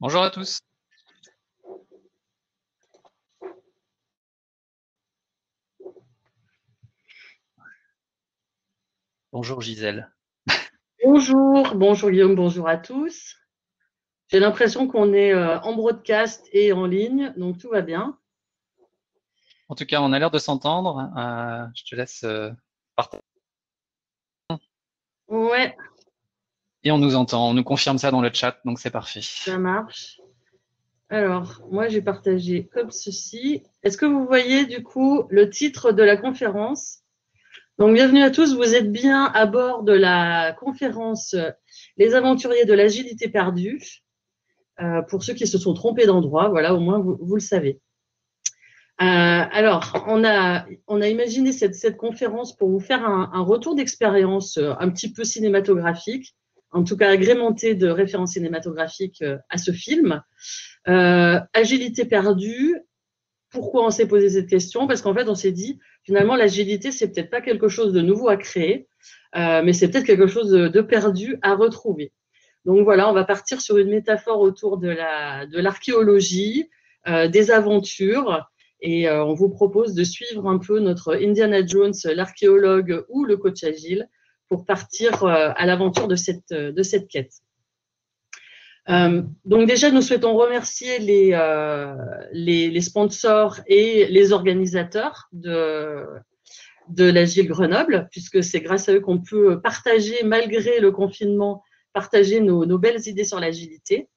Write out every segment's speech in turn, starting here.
Bonjour à tous. Bonjour Gisèle. Bonjour, bonjour Guillaume, bonjour à tous. J'ai l'impression qu'on est euh, en broadcast et en ligne, donc tout va bien. En tout cas, on a l'air de s'entendre. Euh, je te laisse euh, partager. Ouais. Et on nous entend, on nous confirme ça dans le chat, donc c'est parfait. Ça marche. Alors, moi, j'ai partagé comme ceci. Est-ce que vous voyez du coup le titre de la conférence? Donc, bienvenue à tous. Vous êtes bien à bord de la conférence Les aventuriers de l'agilité perdue. Euh, pour ceux qui se sont trompés d'endroit, voilà, au moins vous, le savez. Euh, alors, on a, imaginé cette, conférence pour vous faire un, un retour d'expérience euh, un petit peu cinématographique en tout cas agrémenté de références cinématographiques euh, à ce film. Euh, agilité perdue. Pourquoi on s'est posé cette question? Parce qu'en fait, on s'est dit, finalement, l'agilité, c'est peut-être pas quelque chose de nouveau à créer, euh, mais c'est peut-être quelque chose de, perdu à retrouver. Donc voilà, on va partir sur une métaphore autour de la de l'archéologie, des aventures, et on vous propose de suivre un peu notre Indiana Jones, l'archéologue ou le coach agile, pour partir euh, à l'aventure de cette, euh, de cette quête. Euh, donc déjà, nous souhaitons remercier les, sponsors et les organisateurs de, l'Agile Grenoble, puisque c'est grâce à eux qu'on peut partager, malgré le confinement, partager nos, belles idées sur l'agilité.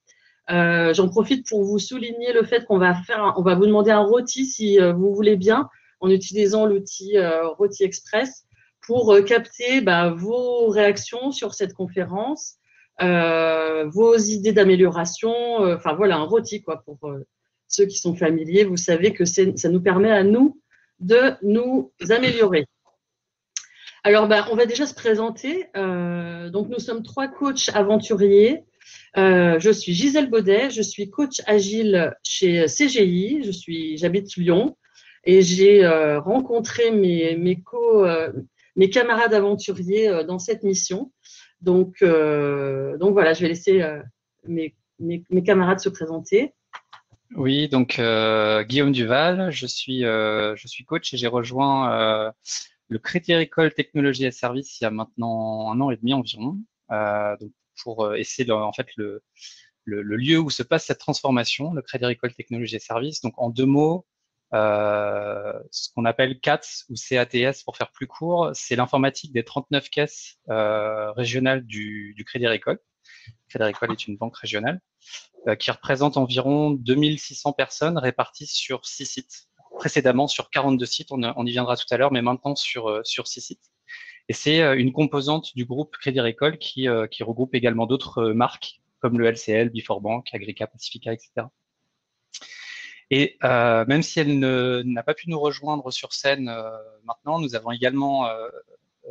J'en profite pour vous souligner le fait qu'on va va vous demander un rôti si vous voulez bien, en utilisant l'outil Rôti Express pour euh, capter bah, vos réactions sur cette conférence, euh, vos idées d'amélioration. Euh, enfin voilà, un rôti quoi pour ceux qui sont familiers. Vous savez que ça nous permet à nous de nous améliorer. Alors, bah, on va déjà se présenter. Donc, nous sommes trois coachs aventuriers. Je suis Gisèle Baudet, je suis coach agile chez CGI. J'habite Lyon et j'ai rencontré mes, mes co, mes camarades aventuriers euh, dans cette mission. Donc, euh, donc voilà, je vais laisser euh, mes, mes, camarades se présenter. Oui, donc Guillaume Duval, je suis, je suis coach et j'ai rejoint le Crédit Agricole Technologie et Services il y a maintenant un an et demi environ, donc pour essayer en fait le, le, le, lieu où se passe cette transformation, le Crédit Agricole Technologie et Services. Donc en deux mots, euh, ce qu'on appelle CATS ou CATS pour faire plus court, c'est l'informatique des 39 caisses euh, régionales du, du, Crédit Agricole. Crédit Agricole est une banque régionale euh, qui représente environ 2600 personnes réparties sur six sites. Précédemment sur 42 sites, on, on y viendra tout à l'heure, mais maintenant sur, euh, sur six sites. Et c'est euh, une composante du groupe Crédit Agricole qui, qui regroupe également d'autres marques comme le LCL, Before Bank, Agrica, Pacifica, etc. Et euh, même si elle n'a pas pu nous rejoindre sur scène euh, maintenant, nous avons également euh,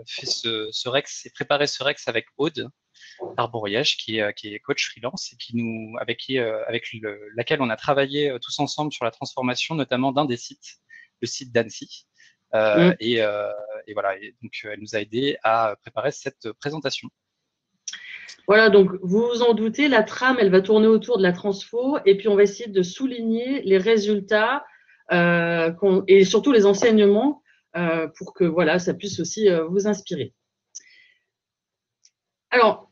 fait ce, ce, Rex et préparé ce Rex avec Aude Arboriège, qui est, qui est coach freelance et qui nous, avec, qui, avec le, laquelle on a travaillé tous ensemble sur la transformation, notamment d'un des sites, le site d'Annecy. Mm. Et, et, voilà, et donc elle nous a aidé à préparer cette présentation. Voilà, donc vous vous en doutez, la trame, elle va tourner autour de la transfo et puis on va essayer de souligner les résultats euh, et surtout les enseignements euh, pour que voilà, ça puisse aussi euh, vous inspirer. Alors,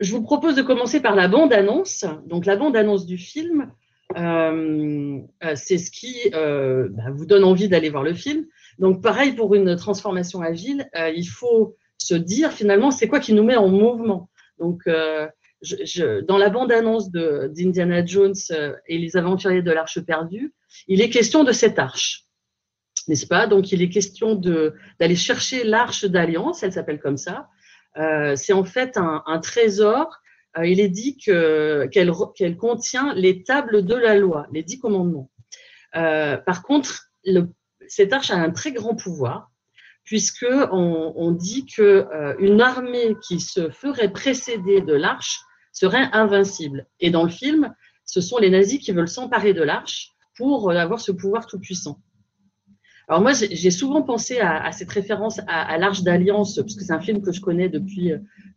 je vous propose de commencer par la bande-annonce. Donc, la bande-annonce du film, c'est ce qui bah, vous donne envie d'aller voir le film. Donc, pareil pour une transformation agile, il faut se dire finalement, c'est quoi qui nous met en mouvement donc, euh, dans la bande-annonce d'Indiana Jones euh, et les aventuriers de l'Arche perdue, il est question de cette arche, n'est-ce pas? Donc, il est question d'aller chercher l'arche d'alliance, elle s'appelle comme ça. Euh, c'est en fait un, trésor. Il est dit qu'elle contient les tables de la loi, les dix commandements. Par contre, cette arche a un très grand pouvoir puisque on, dit que euh, une armée qui se ferait précéder de l'arche serait invincible. Et dans le film, ce sont les nazis qui veulent s'emparer de l'arche pour avoir ce pouvoir tout puissant. Alors moi, j'ai souvent pensé à, cette référence à, l'Arche d'Alliance, parce que c'est un film que je connais depuis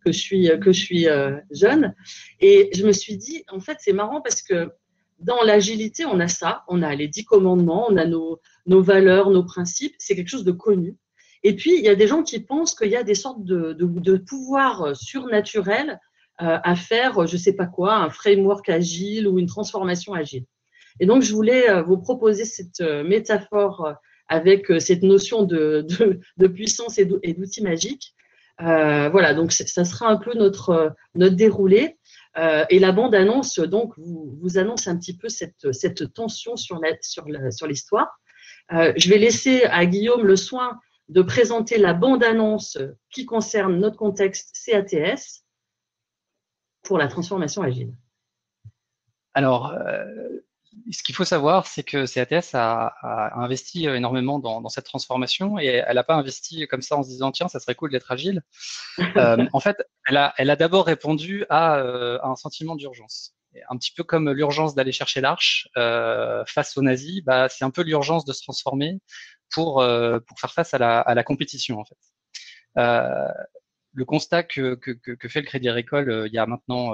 que je suis, que je suis jeune. Et je me suis dit, en fait, c'est marrant parce que dans l'agilité, on a ça, on a les dix commandements, on a nos, nos valeurs, nos principes, c'est quelque chose de connu. Et puis, il y a des gens qui pensent qu'il y a des sortes de, de, de pouvoirs surnaturels euh, à faire, je ne sais pas quoi, un framework agile ou une transformation agile. Et donc, je voulais euh, vous proposer cette euh, métaphore avec cette notion de, de, puissance et d'outils magiques. Euh, voilà, donc ça sera un peu notre, notre déroulé. Et la bande-annonce, donc, vous, vous, annonce un petit peu cette, cette tension sur l'histoire. Sur l'histoire. euh, je vais laisser à Guillaume le soin de présenter la bande-annonce qui concerne notre contexte CATS pour la transformation agile. Alors, euh, ce qu'il faut savoir, c'est que CATS a, a, investi énormément dans, dans, cette transformation et elle n'a pas investi comme ça en se disant tiens, ça serait cool d'être agile. euh, en fait, elle a, elle a d'abord répondu à, euh, à, un sentiment d'urgence. Un petit peu comme l'urgence d'aller chercher l'arche euh, face aux nazis, bah, c'est un peu l'urgence de se transformer pour, euh, pour faire face à la, à la compétition en fait. Euh, le constat que, que, fait le Crédit Agricole il y a maintenant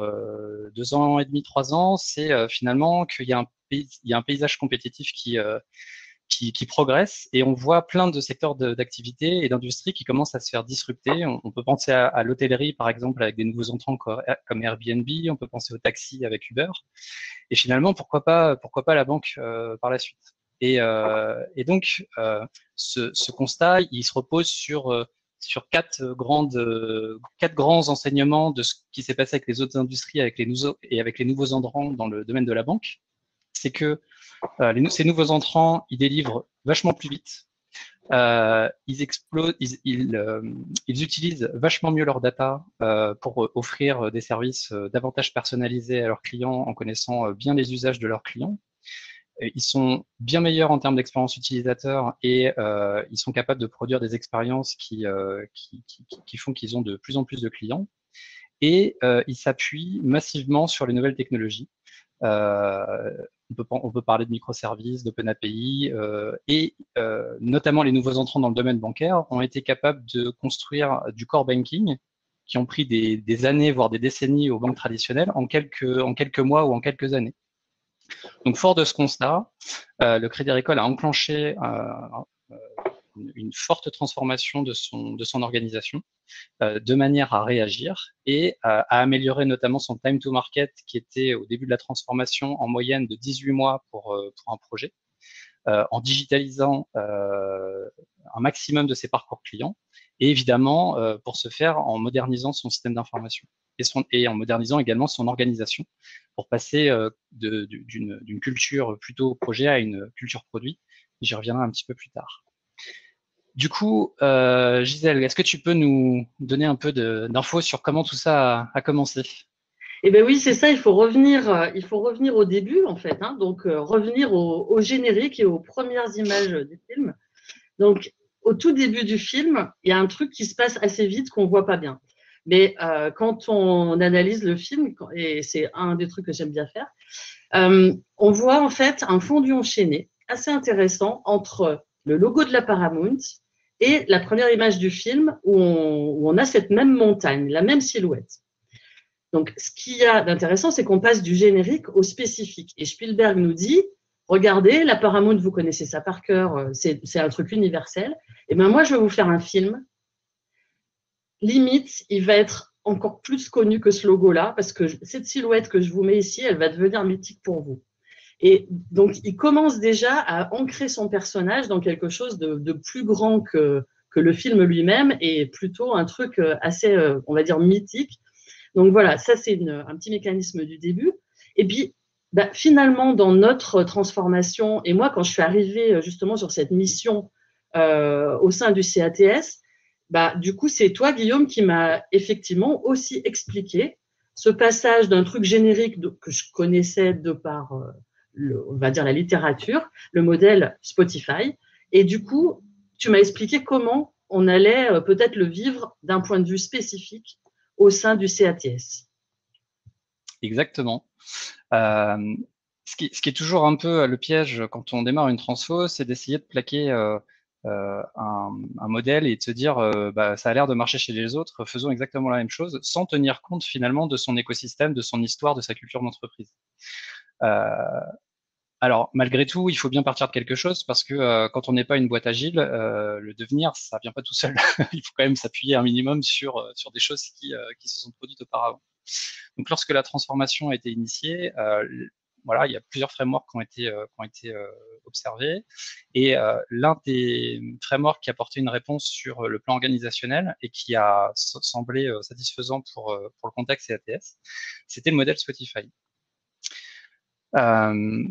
deux ans et demi, trois ans, c'est finalement qu'il y a un paysage compétitif qui, qui, qui, progresse et on voit plein de secteurs d'activité et d'industrie qui commencent à se faire disrupter. On, peut penser à, l'hôtellerie, par exemple, avec des nouveaux entrants comme Airbnb, on peut penser au taxi avec Uber. Et finalement, pourquoi pas, pourquoi pas la banque par la suite et, et, donc, ce, ce, constat, il se repose sur sur quatre euh, grandes, euh, quatre grands enseignements de ce qui s'est passé avec les autres industries, avec les et avec les nouveaux entrants dans le domaine de la banque, c'est que euh, les, ces nouveaux entrants, ils délivrent vachement plus vite. Euh, ils explosent, euh, ils, utilisent vachement mieux leur data euh, pour offrir des services davantage personnalisés à leurs clients en connaissant bien les usages de leurs clients. Euh, ils sont bien meilleurs en termes d'expérience utilisateur et euh, ils sont capables de produire des expériences qui, euh, font qu'ils ont de plus en plus de clients. Et euh, ils s'appuient massivement sur les nouvelles technologies. Euh, on, peut, parler de microservices, d'open API, euh, et notamment les nouveaux entrants dans le domaine bancaire ont été capables de construire du core banking qui ont pris des, années, voire des décennies aux banques traditionnelles en quelques, mois ou en quelques années. Donc, fort de ce constat, euh, le Crédit Agricole a enclenché euh, une forte transformation de son, organisation euh, de manière à réagir et à améliorer notamment son time to market qui était au début de la transformation en moyenne de 18 mois pour, pour un projet, en digitalisant un maximum de ses parcours clients et évidemment pour ce faire en modernisant son système d'information et, en modernisant également son organisation pour passer euh, d'une culture plutôt projet à une culture produit. J'y reviendrai un petit peu plus tard. Du coup, euh, Gisèle, est-ce que tu peux nous donner un peu d'infos sur comment tout ça a, commencé? Eh bien oui, c'est ça. Il faut revenir. Euh, il faut revenir au début en fait. Hein, donc euh, revenir au, générique et aux premières images du film. Donc au tout début du film, il y a un truc qui se passe assez vite qu'on voit pas bien. Mais quand on analyse le film, et c'est un des trucs que j'aime bien faire, on voit en fait un fondu enchaîné assez intéressant entre le logo de la Paramount et la première image du film où on, où on a cette même montagne, la même silhouette. Donc, ce qu'il y a d'intéressant, c'est qu'on passe du générique au spécifique. Et Spielberg nous dit, regardez, la Paramount, vous connaissez ça par cœur, euh, c'est un truc universel. Et ben moi, je vais vous faire un film limite, il va être encore plus connu que ce logo-là, parce que cette silhouette que je vous mets ici, elle va devenir mythique pour vous. Et donc, il commence déjà à ancrer son personnage dans quelque chose de, plus grand que, le film lui-même et plutôt un truc euh, assez, euh, on va dire, mythique. Donc voilà, ça c'est un petit mécanisme du début. Et puis, bah, finalement, dans notre transformation, et moi, quand je suis arrivée euh, justement sur cette mission au sein du CATS, bah, du coup, c'est toi, Guillaume, qui m'a effectivement aussi expliqué ce passage d'un truc générique que je connaissais de par, on va dire, la littérature, le modèle Spotify. Et du coup, tu m'as expliqué comment on allait euh, peut-être le vivre d'un point de vue spécifique au sein du CATS. Exactement. Euh, ce, qui, est toujours un peu le piège quand on démarre une transfo, c'est d'essayer de plaquer un, modèle et de se dire bah, ça a l'air de marcher chez les autres, faisons exactement la même chose, sans tenir compte finalement de son écosystème, de son histoire, de sa culture d'entreprise. Alors, malgré tout, il faut bien partir de quelque chose parce que euh, quand on n'est pas une boîte agile, euh, le devenir, ça vient pas tout seul. il faut quand même s'appuyer un minimum sur, euh, sur des choses qui, qui se sont produites auparavant. Donc, lorsque la transformation a été initiée, voilà, il y a plusieurs frameworks qui ont été, qui ont été observés. Et l'un des frameworks qui a apporté une réponse sur le plan organisationnel et qui a semblé satisfaisant pour, pour le contexte et ATS, c'était le modèle Spotify. Euh,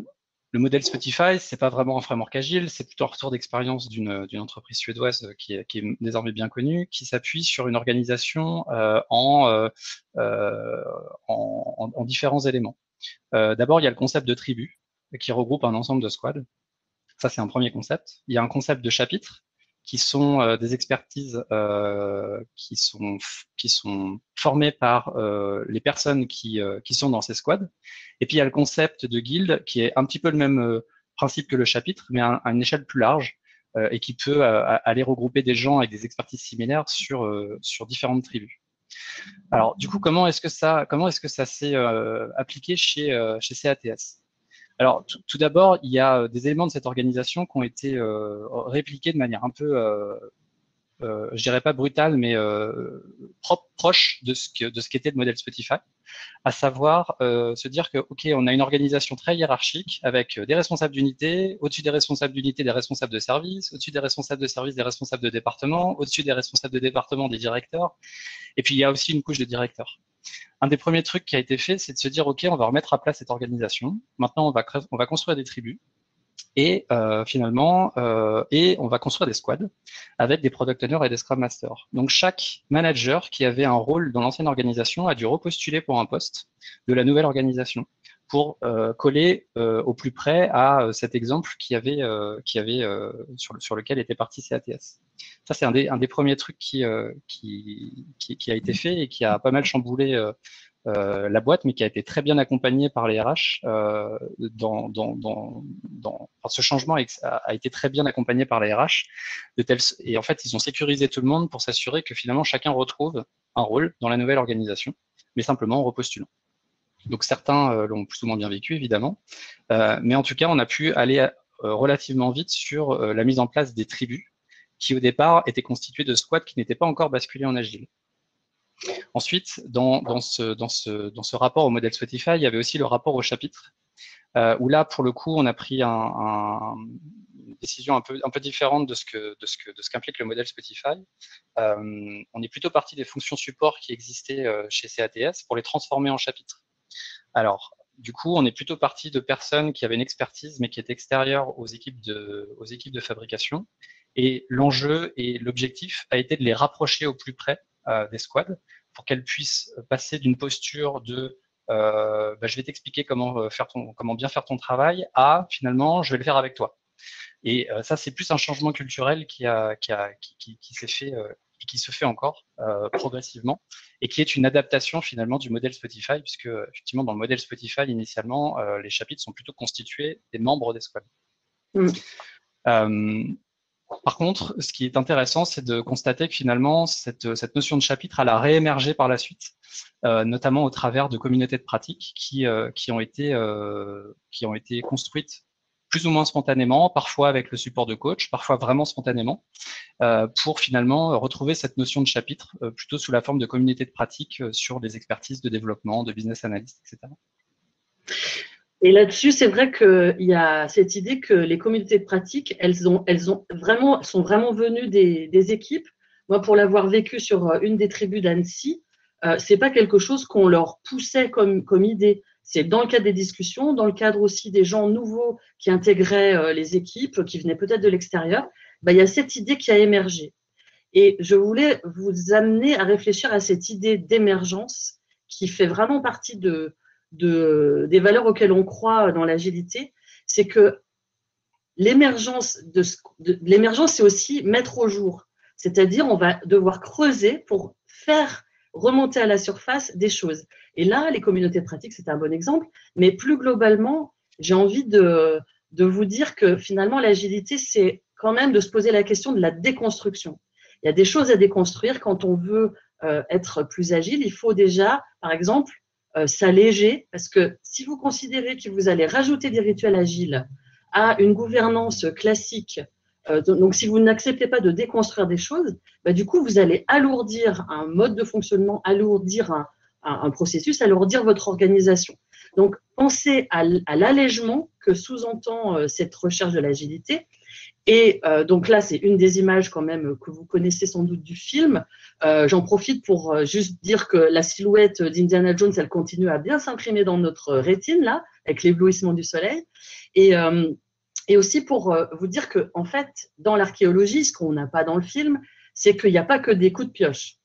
le modèle Spotify, c'est pas vraiment un framework agile, c'est plutôt un retour d'expérience d'une entreprise suédoise qui est, qui est, désormais bien connue, qui s'appuie sur une organisation euh, en, euh, euh en, en, différents éléments. Euh, D'abord, il y a le concept de tribu, qui regroupe un ensemble de squads. Ça, c'est un premier concept. Il y a un concept de chapitre, qui sont euh, des expertises euh, qui sont qui sont formées par euh, les personnes qui qui sont dans ces squads. Et puis il y a le concept de guild qui est un petit peu le même principe que le chapitre, mais à, une échelle plus large et qui peut aller regrouper des gens avec des expertises similaires sur sur différentes tribus. Alors du coup, comment est-ce que ça comment est-ce que ça s'est appliqué chez chez CATS alors, tout, d'abord, il y a euh, des éléments de cette organisation qui ont été euh, répliqués de manière un peu, euh, je dirais pas brutale, mais proche de ce de ce qu'était le modèle Spotify, à savoir se dire que ok, on a une organisation très hiérarchique avec des responsables d'unité, au-dessus des responsables d'unité, des responsables de service, au-dessus des responsables de service, des responsables de département, au-dessus des responsables de département, des directeurs, et puis il y a aussi une couche de directeurs un des premiers trucs qui a été fait, c'est de se dire, OK, on va remettre à plat cette organisation. Maintenant, on va, on va construire des tribus. Et euh, finalement, euh, et on va construire des squads avec des product owners et des scrum masters. Donc chaque manager qui avait un rôle dans l'ancienne organisation a dû repostuler pour un poste de la nouvelle organisation pour euh, coller euh, au plus près à euh, cet exemple qui avait, qui avait sur, sur lequel était parti CATS. Ça, c'est un des, un des premiers trucs qui, qui, qui, a été fait et qui a pas mal chamboulé la boîte, mais qui a été très bien accompagné par les RH. dans, dans, dans, dans ce changement a, été très bien accompagné par les RH. Et en fait, ils ont sécurisé tout le monde pour s'assurer que finalement chacun retrouve un rôle dans la nouvelle organisation, mais simplement en repostulant. Donc certains euh, l'ont plus ou moins bien vécu, évidemment. Euh, mais en tout cas, on a pu aller euh, relativement vite sur la mise en place des tribus qui, au départ, étaient constituées de squads qui n'étaient pas encore basculés en agile. Ensuite, dans, ce, rapport au modèle Spotify, il y avait aussi le rapport au chapitre, où là, pour le coup, on a pris un, un, une décision un peu, différente de ce qu'implique le modèle Spotify. On est plutôt parti des fonctions support qui existaient chez CATS pour les transformer en chapitres. Alors, du coup, on est plutôt parti de personnes qui avaient une expertise, mais qui étaient extérieures aux équipes de, aux équipes de fabrication. Et l'enjeu et l'objectif a été de les rapprocher au plus près euh, des squads pour qu'elles puissent passer d'une posture de euh, bah, je vais t'expliquer comment euh, faire ton, comment bien faire ton travail à finalement je vais le faire avec toi. Et ça, c'est plus un changement culturel qui, a, qui, a, qui, qui s'est fait euh, qui se fait encore euh, progressivement et qui est une adaptation finalement du modèle Spotify, puisque effectivement dans le modèle Spotify initialement, euh, les chapitres sont plutôt constitués des membres des squads. Mm. Euh, par contre, ce qui est intéressant, c'est de constater que finalement, cette, cette, notion de chapitre, elle a réémergé par la suite, euh, notamment au travers de communautés de pratiques qui, euh, qui, ont, été, euh, qui ont été construites plus ou moins spontanément, parfois avec le support de coach, parfois vraiment spontanément, euh, pour finalement retrouver cette notion de chapitre euh, plutôt sous la forme de communauté de pratique euh, sur des expertises de développement, de business analyst, etc. Et là-dessus, c'est vrai qu'il y a cette idée que les communautés de pratique, elles, ont, elles ont vraiment, sont vraiment venues des, équipes. Moi, pour l'avoir vécu sur une des tribus d'Annecy, c'est pas quelque chose qu'on leur poussait comme idée. C'est dans le cadre des discussions, dans le cadre aussi des gens nouveaux qui intégraient euh, les équipes, qui venaient peut-être de l'extérieur, bah, il y a cette idée qui a émergé. Et je voulais vous amener à réfléchir à cette idée d'émergence qui fait vraiment partie de, de, des valeurs auxquelles on croit dans l'agilité. C'est que l'émergence, de l'émergence, c'est aussi mettre au jour. C'est-à-dire, on va devoir creuser pour faire remonter à la surface des choses. Et là, les communautés pratiques, c'est un bon exemple. Mais plus globalement, j'ai envie de, de vous dire que finalement, l'agilité, c'est quand même de se poser la question de la déconstruction. Il y a des choses à déconstruire quand on veut euh, être plus agile. Il faut déjà, par exemple, euh, s'alléger, parce que si vous considérez que vous allez rajouter des rituels agiles à une gouvernance classique, euh, donc si vous n'acceptez pas de déconstruire des choses, bah, du coup, vous allez alourdir un mode de fonctionnement, alourdir un, un, processus, alourdir votre organisation. Donc, pensez à, l'allègement que sous-entend euh, cette recherche de l'agilité. Et euh, donc là, c'est une des images quand même que vous connaissez sans doute du film. Euh, j'en profite pour juste dire que la silhouette d'Indiana Jones, elle continue à bien s'imprimer dans notre rétine, là, avec l'éblouissement du soleil. Et, aussi pour vous dire que, en fait, dans l'archéologie, ce qu'on n'a pas dans le film, c'est qu'il n'y a pas que des coups de pioche.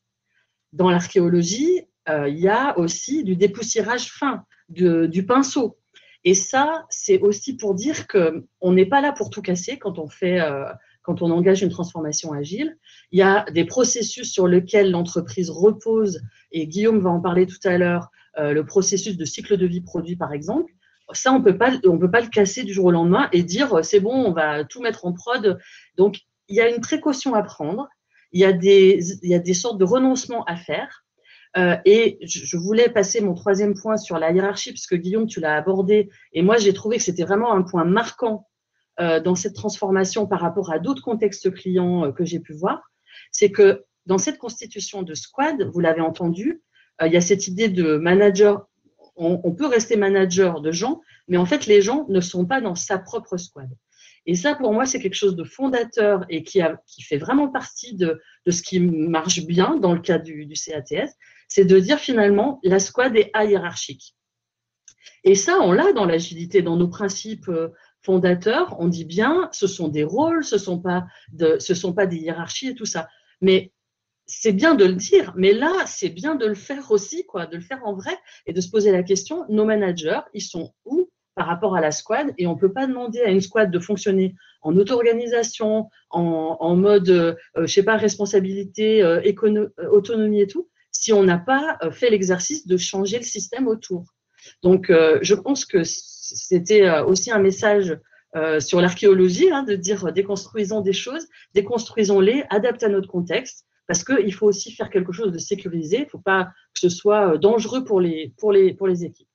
Dans l'archéologie, il y a aussi du dépoussiérage fin, du pinceau. Et ça, c'est aussi pour dire qu'on n'est pas là pour tout casser quand on fait, euh, quand on engage une transformation agile. Il y a des processus sur lesquels l'entreprise repose, et Guillaume va en parler tout à l'heure, euh, le processus de cycle de vie produit, par exemple. Ça, on on peut pas le casser du jour au lendemain et dire c'est bon, on va tout mettre en prod. Donc, il y a une précaution à prendre. Il y a des, il y a des sortes de renoncements à faire. Euh, et je voulais passer mon troisième point sur la hiérarchie, puisque Guillaume, tu l'as abordé, et moi j'ai trouvé que c'était vraiment un point marquant euh, dans cette transformation par rapport à d'autres contextes clients euh, que j'ai pu voir, c'est que dans cette constitution de squad, vous l'avez entendu, il y a cette idée de manager, on, peut rester manager de gens, mais en fait les gens ne sont pas dans sa propre squad. Et ça, pour moi, c'est quelque chose de fondateur et qui, fait vraiment partie de, de, ce qui marche bien dans le cas du CATS, c'est de dire finalement la squad est hiérarchique. Et ça, on l'a dans l'agilité, dans nos principes euh, fondateurs. On dit bien, ce sont des rôles, ce sont pas de, ce sont pas des hiérarchies et tout ça. Mais c'est bien de le dire, mais là, c'est bien de le faire aussi, quoi, de le faire en vrai et de se poser la question nos managers, ils sont où par rapport à la squad? Et on ne peut pas demander à une squad de fonctionner en auto-organisation, en, mode, euh, je sais pas, responsabilité, euh, autonomie et tout, si on n'a pas euh, fait l'exercice de changer le système autour. Donc, euh, je pense que c'était euh, aussi un message sur l'archéologie, hein, de dire déconstruisons des choses, déconstruisons-les, adapte à notre contexte, parce qu'il faut aussi faire quelque chose de sécurisé, il ne faut pas que ce soit dangereux pour les, pour les, pour les équipes.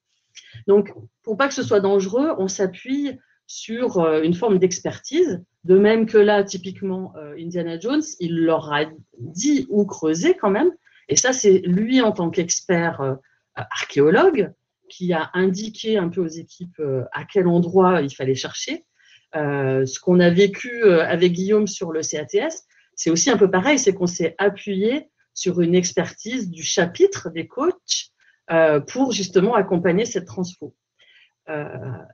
Donc, pour pas que ce soit dangereux, on s'appuie sur une forme d'expertise, de même que là, typiquement, Indiana Jones, il leur a dit ou creusé quand même et ça, c'est lui en tant qu'expert euh, archéologue qui a indiqué un peu aux équipes euh, à quel endroit il fallait chercher. Euh, ce qu'on a vécu avec Guillaume sur le CATS, c'est aussi un peu pareil, c'est qu'on s'est appuyé sur une expertise du chapitre des coachs pour justement accompagner cette transfo.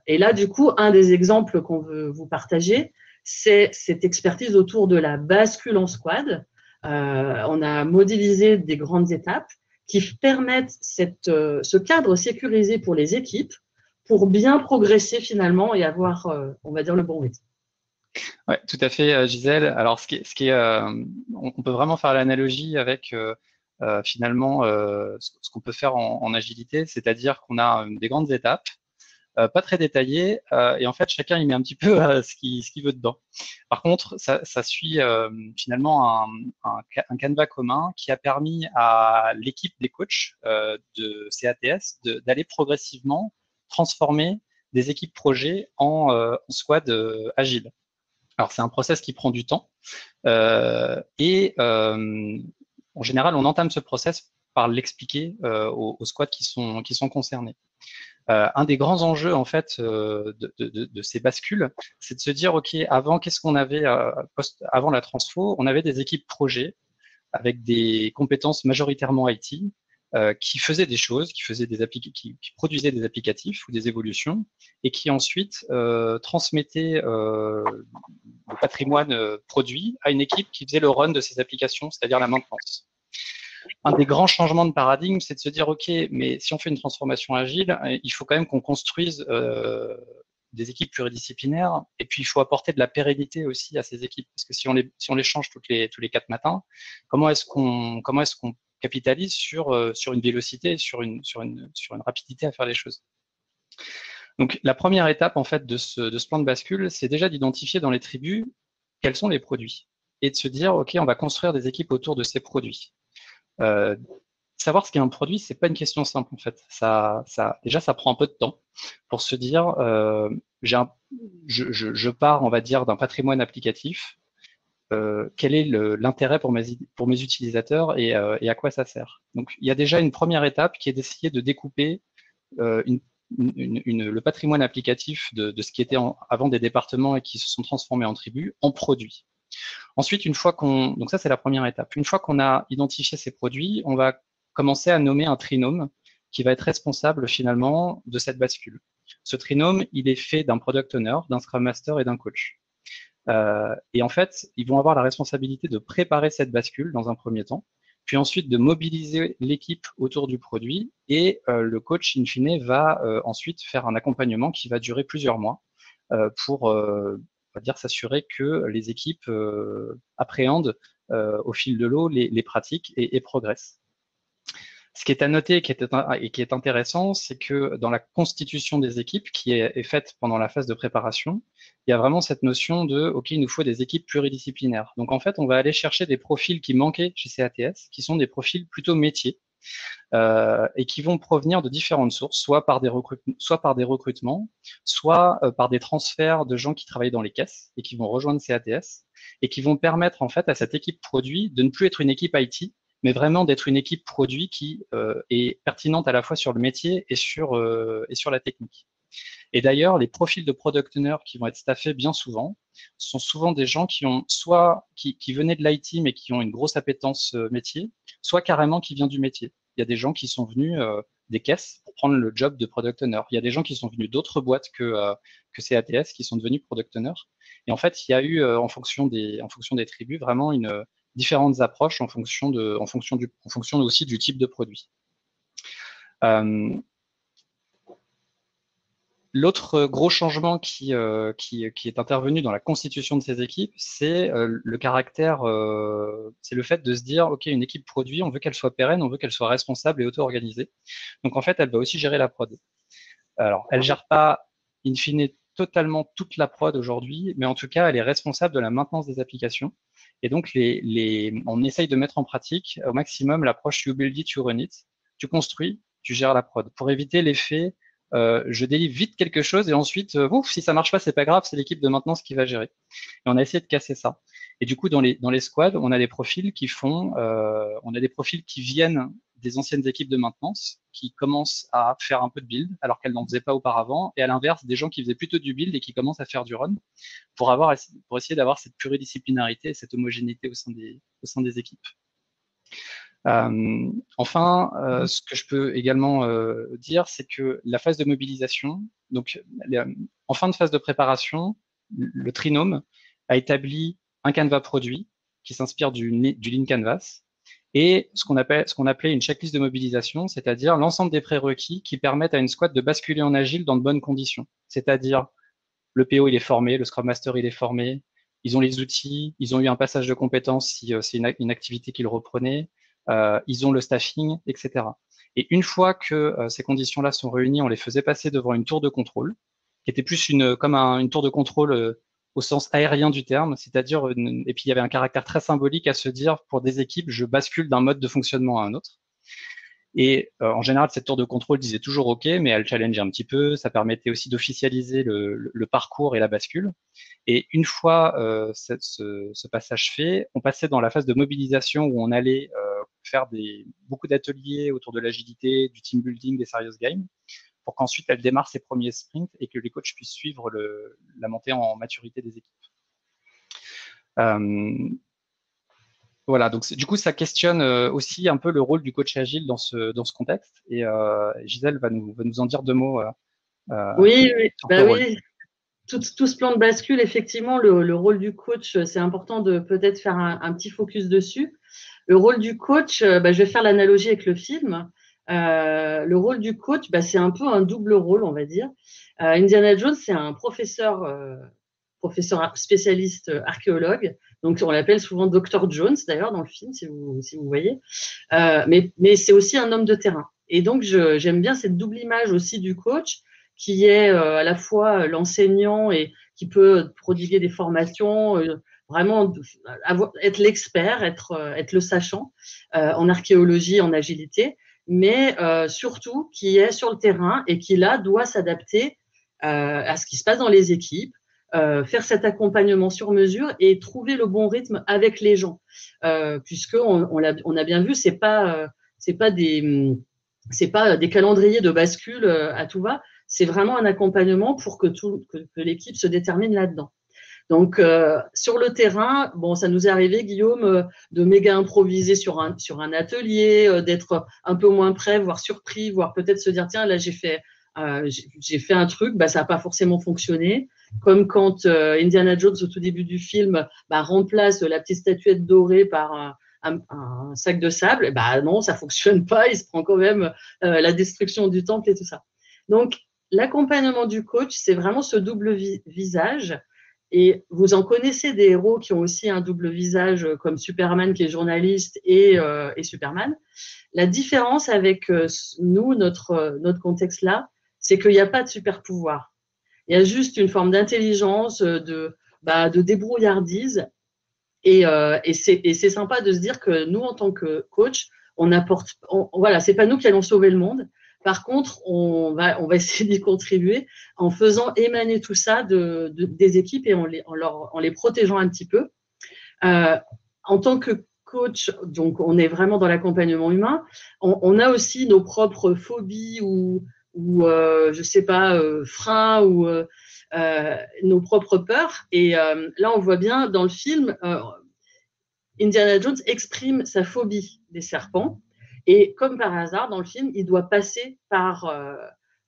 et là, du coup, un des exemples qu'on veut vous partager, c'est cette expertise autour de la bascule en squad, on a modélisé des grandes étapes qui permettent cette, euh, ce cadre sécurisé pour les équipes pour bien progresser finalement et avoir, euh, on va dire, le bon rythme. Oui, tout à fait, Gisèle. Alors, ce qui ce qui est on peut vraiment faire l'analogie avec finalement ce, qu'on peut faire en, agilité, c'est-à-dire qu'on a des grandes étapes euh, pas très détaillé, euh, et en fait chacun il met un petit peu euh, ce qu'il veut dedans. Par contre, ça, suit finalement un, un, canevas commun qui a permis à l'équipe des coachs de CATS d'aller progressivement transformer des équipes projets en, en squad agile. Alors c'est un process qui prend du temps et en général on entame ce process par l'expliquer aux, aux, squads qui sont, qui sont concernés. Euh, un des grands enjeux en fait euh, de, ces bascules, c'est de se dire ok, avant qu'est-ce qu'on avait euh, avant la transfo, on avait des équipes projets avec des compétences majoritairement IT qui faisaient des choses, qui faisaient des qui, produisaient des applicatifs ou des évolutions et qui ensuite transmettaient le patrimoine produit à une équipe qui faisait le run de ces applications, c'est-à-dire la maintenance un des grands changements de paradigme, c'est de se dire, OK, mais si on fait une transformation agile, euh, il faut quand même qu'on construise euh, des équipes pluridisciplinaires. Et puis il faut apporter de la pérennité aussi à ces équipes. Parce que si on les, change tous les quatre matins, comment est-ce qu'on comment capitalise sur, euh, sur une vélocité, sur une rapidité à faire les choses? Donc, la première étape en fait de ce, de ce plan de bascule, c'est déjà d'identifier dans les tribus quels sont les produits et de se dire, OK, on va construire des équipes autour de ces produits. Euh, savoir ce qu'est un produit, c'est pas une question simple en fait. Ça, ça, déjà, ça prend un peu de temps pour se dire, euh, je, je, pars, on va dire, d'un patrimoine applicatif. Euh, quel est l'intérêt pour mes, pour mes utilisateurs et, euh, et, à quoi ça sert? Donc, il y a déjà une première étape qui est d'essayer de découper une, une, le patrimoine applicatif de, ce qui était avant des départements et qui se sont transformés en tribus en produits. Ensuite, une fois qu'on, donc ça c'est la première étape. Une fois qu'on a identifié ces produits, on va commencer à nommer un trinôme qui va être responsable finalement de cette bascule. Ce trinôme, il est fait d'un product owner, d'un scrum master et d'un coach. Euh, et en fait, ils vont avoir la responsabilité de préparer cette bascule dans un premier temps, puis ensuite de mobiliser l'équipe autour du produit, et euh, le coach, in fine, va euh, ensuite faire un accompagnement qui va durer plusieurs mois pour va dire s'assurer que les équipes euh, appréhendent euh, au fil de l'eau les, pratiques et, progressent. Ce qui est à noter et qui est intéressant, c'est que dans la constitution des équipes, qui est, est, faite pendant la phase de préparation, il y a vraiment cette notion de OK, il nous faut des équipes pluridisciplinaires. Donc en fait, on va aller chercher des profils qui manquaient chez CATS, qui sont des profils plutôt métiers, euh, et qui vont provenir de différentes sources, soit par des, recrutements, soit euh, par des transferts de gens qui travaillent dans les caisses et qui vont rejoindre CATS et qui vont permettre en fait à cette équipe produit de ne plus être une équipe IT, mais vraiment d'être une équipe produit qui euh, est pertinente à la fois sur le métier et sur la technique. Et d'ailleurs, les profils de product owner qui vont être staffés bien souvent sont souvent des gens qui ont soit qui, qui venaient de l'IT mais qui ont une grosse appétence euh, métier, soit carrément qui vient du métier. Il y a des gens qui sont venus euh, des caisses pour prendre le job de product owner. Il y a des gens qui sont venus d'autres boîtes que, euh, que CATS qui sont devenus product owner. Et en fait, il y a eu en fonction des en fonction des tribus vraiment une différentes approches en fonction de en fonction du en fonction aussi du type de produit. L'autre gros changement qui, euh, qui, est intervenu dans la constitution de ces équipes, c'est euh, le caractère, euh, c'est le fait de se dire, OK, une équipe produit, on veut qu'elle soit pérenne, on veut qu'elle soit responsable et auto-organisée. Donc en fait, elle va aussi gérer la prod. Alors, elle gère pas, in fine, totalement toute la prod aujourd'hui, mais en tout cas, elle est responsable de la maintenance des applications. Et donc, on essaye de mettre en pratique au maximum l'approche you build it, you run it. Tu construis, tu gères la prod, pour éviter l'effet euh, je délivre vite quelque chose et ensuite, euh, si ça marche pas, c'est pas grave, c'est l'équipe de maintenance qui va gérer. Et on a essayé de casser ça. Et du coup, dans les dans les squads, on a des profils qui font, euh, on a des profils qui viennent des anciennes équipes de maintenance, qui commencent à faire un peu de build alors qu'elles n'en faisaient pas auparavant, et à l'inverse, des gens qui faisaient plutôt du build et qui commencent à faire du run pour avoir pour essayer d'avoir cette pluridisciplinarité et cette homogénéité au sein des au sein des équipes. Euh, enfin, euh, ce que je peux également euh, dire, c'est que la phase de mobilisation, donc en fin de phase de préparation, le trinôme a établi un canevas produit qui s'inspire du, du Lean Canvas et ce qu'on appelait une checklist de mobilisation, c'est-à-dire l'ensemble des prérequis qui permettent à une squad de basculer en agile dans de bonnes conditions. C'est-à-dire le PO il est formé, le Scrum Master il est formé, ils ont les outils, ils ont eu un passage de compétences si c'est une, une, activité qu'ils reprenaient, ils ont le staffing, etc. Et une fois que euh, ces conditions-là sont réunies, on les faisait passer devant une tour de contrôle, qui était plus une comme un, une tour de contrôle euh, au sens aérien du terme, c'est-à-dire et puis il y avait un caractère très symbolique à se dire pour des équipes, je bascule d'un mode de fonctionnement à un autre. Et euh, en général, cette tour de contrôle disait toujours OK, mais elle challengeait un petit peu. Ça permettait aussi d'officialiser le, parcours et la bascule. Et une fois euh, ce, passage fait, on passait dans la phase de mobilisation où on allait euh, faire des, beaucoup d'ateliers autour de l'agilité, du team building, des serious games, pour qu'ensuite elle démarre ses premiers sprints et que les coachs puissent suivre le, la montée en maturité des équipes. Euh, voilà, donc du coup, ça questionne euh, aussi un peu le rôle du coach agile dans ce, dans ce contexte. Et euh, Gisèle va nous, va nous en dire deux mots. Euh oui, oui. Bah oui. Tout, tout, ce plan de bascule, effectivement, le, le rôle du coach, c'est important de peut-être faire un, un, petit focus dessus. Le rôle du coach, bah, je vais faire l'analogie avec le film. Euh, le rôle du coach, bah, c'est un peu un double rôle, on va dire. Euh, Indiana Jones, c'est un professeur, euh, professeur spécialiste archéologue donc, on l'appelle souvent Dr. Jones, d'ailleurs, dans le film, si vous, si vous voyez. Euh, mais mais c'est aussi un homme de terrain. Et donc, j'aime bien cette double image aussi du coach, qui est euh, à la fois l'enseignant et qui peut prodiguer des formations, euh, vraiment être l'expert, être, être le sachant en archéologie, en agilité, mais surtout qui est sur le terrain et qui là doit s'adapter à ce qui se passe dans les équipes, euh, faire cet accompagnement sur mesure et trouver le bon rythme avec les gens, euh, puisque on, a, bien vu, c'est pas euh, c'est pas des calendriers de bascule euh, à tout va, c'est vraiment un accompagnement pour que tout que l'équipe se détermine là-dedans. Donc euh, sur le terrain, bon, ça nous est arrivé, Guillaume, de méga improviser sur un sur un atelier, d'être un peu moins prêt, voire surpris, voire peut-être se dire tiens là j'ai fait euh, j'ai fait un truc, bah, ça n'a pas forcément fonctionné. Comme quand euh, Indiana Jones, au tout début du film, bah, remplace la petite statuette dorée par un, un, sac de sable, bah non, ça fonctionne pas. Il se prend quand même euh, la destruction du temple et tout ça. Donc, l'accompagnement du coach, c'est vraiment ce double visage. Et vous en connaissez des héros qui ont aussi un double visage, comme Superman qui est journaliste et, et Superman. La différence avec nous, notre, notre contexte là, c'est qu'il n'y a pas de super pouvoir. Il y a juste une forme d'intelligence, euh, de, bah, de débrouillardise. Et, euh, et c'est sympa de se dire que nous, en tant que coach, on apporte. voilà, c'est pas nous qui allons sauver le monde. Par contre, on va, essayer d'y contribuer en faisant émaner tout ça de, des équipes et en les, protégeant un petit peu. Euh, en tant que coach, donc on est vraiment dans l'accompagnement humain, on, a aussi nos propres phobies ou, ou euh, je sais pas euh, freins ou euh, nos propres peurs. Et là, on voit bien dans le film, Indiana Jones exprime sa phobie des serpents. Et comme par hasard, dans le film, il doit passer par,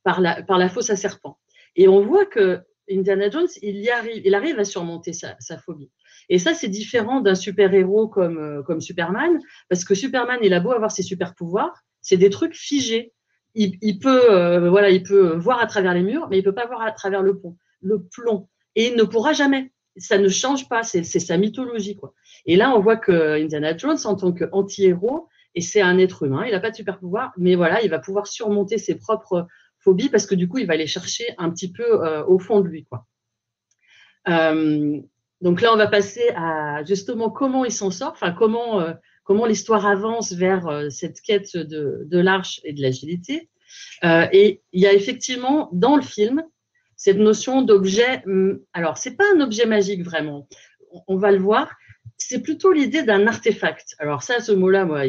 par, la, par la fosse à serpents. Et on voit que Indiana Jones, il y arrive, il arrive à surmonter sa, sa phobie. Et ça, c'est différent d'un super-héros comme, comme Superman, parce que Superman, il a beau avoir ses super-pouvoirs, c'est des trucs figés il, peut, euh, voilà, il peut voir à travers les murs, mais il peut pas voir à travers le pont, le plomb. Et il ne pourra jamais. Ça ne change pas. C'est sa mythologie, quoi. Et là, on voit que Indiana Jones, en tant qu'anti-héros, et c'est un être humain, il n'a pas de super pouvoir, mais voilà, il va pouvoir surmonter ses propres phobies parce que du coup, il va aller chercher un petit peu euh, au fond de lui, quoi. Euh, donc là, on va passer à justement comment il s'en sort, enfin comment comment l'histoire avance vers euh, cette quête de, de l'arche et de l'agilité. Euh, et il y a effectivement dans le film cette notion d'objet. Hum, alors, c'est pas un objet magique vraiment. On, va le voir. C'est plutôt l'idée d'un artefact. Alors ça, ce mot-là, moi,